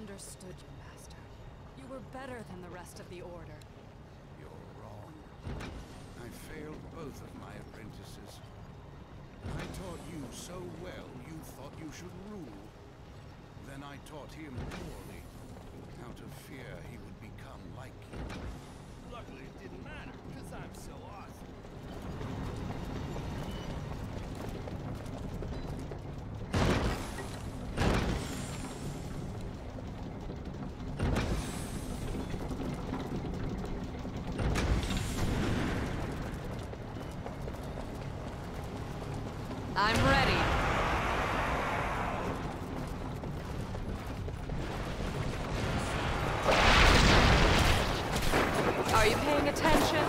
misunderstood you, Master. You were better than the rest of the Order. You're wrong. I failed both of my apprentices. I taught you so well you thought you should rule. Then I taught him poorly. Out of fear he would become like you. Luckily it didn't matter, because I'm so awesome. I'm ready. Are you paying attention?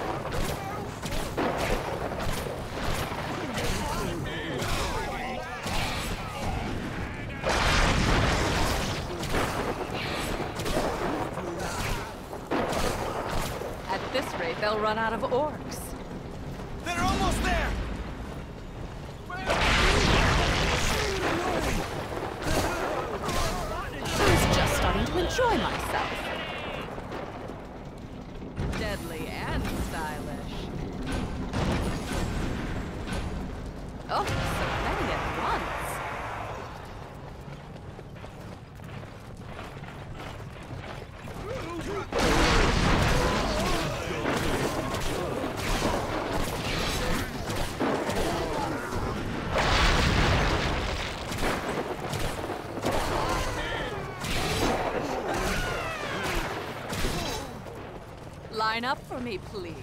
At this rate, they'll run out of orcs. Oh, so many at once. Line up for me, please.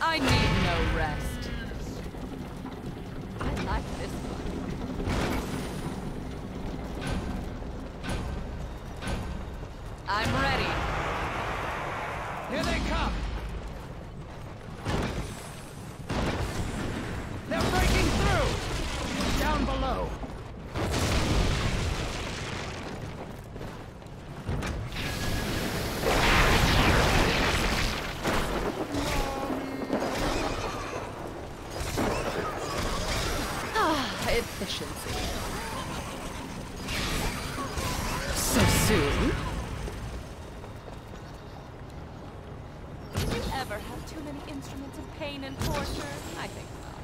I need rest. I like this one. Efficiency. So soon? Did you ever have too many instruments of pain and torture? I think not.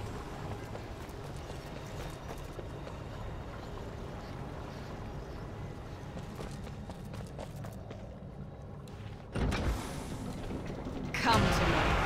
Come to me.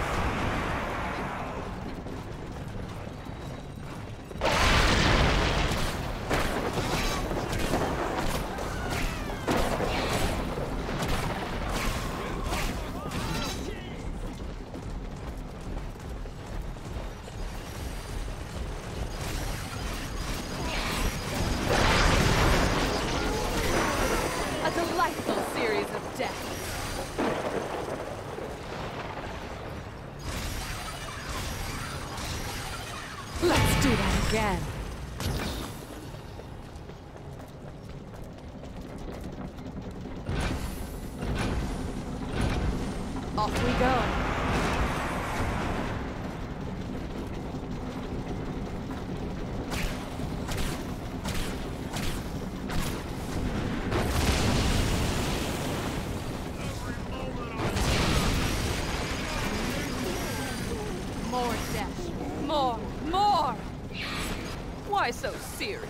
Do that again. Off we go. More death. More. More. Why so serious?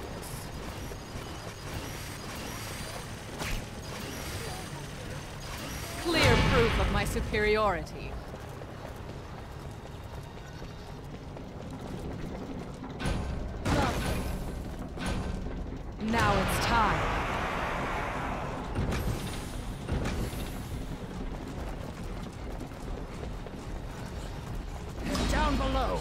Clear proof of my superiority. Now it's time. Down below.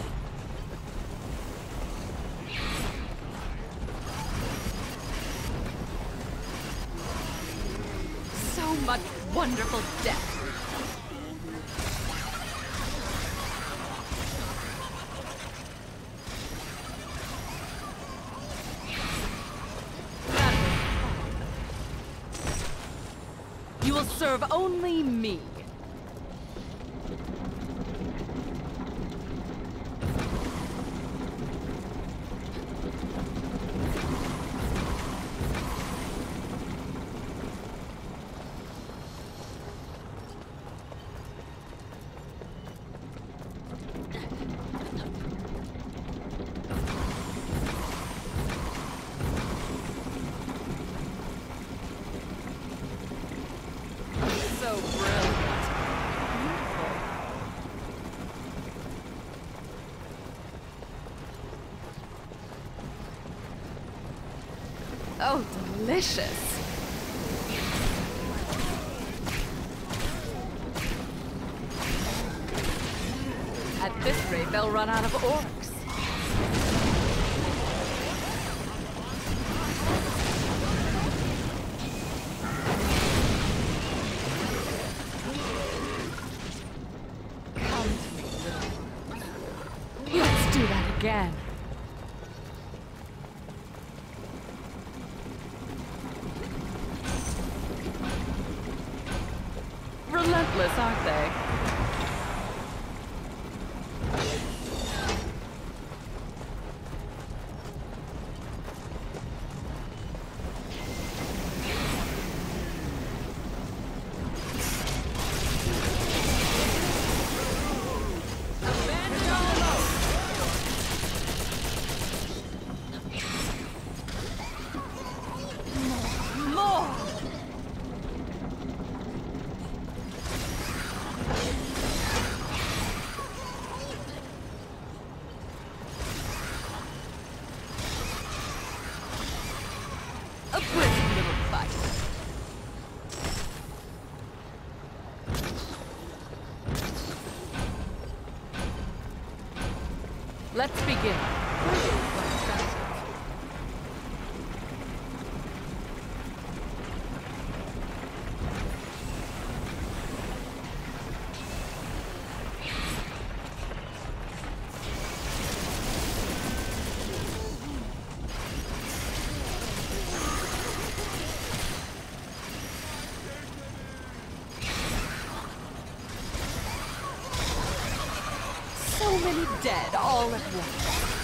So much wonderful death. You will serve only me. Oh, delicious. At this rate, they'll run out of orcs. Come to me, little one. Let's do that again. Relentless, aren't they? Let's begin. So many dead all at once.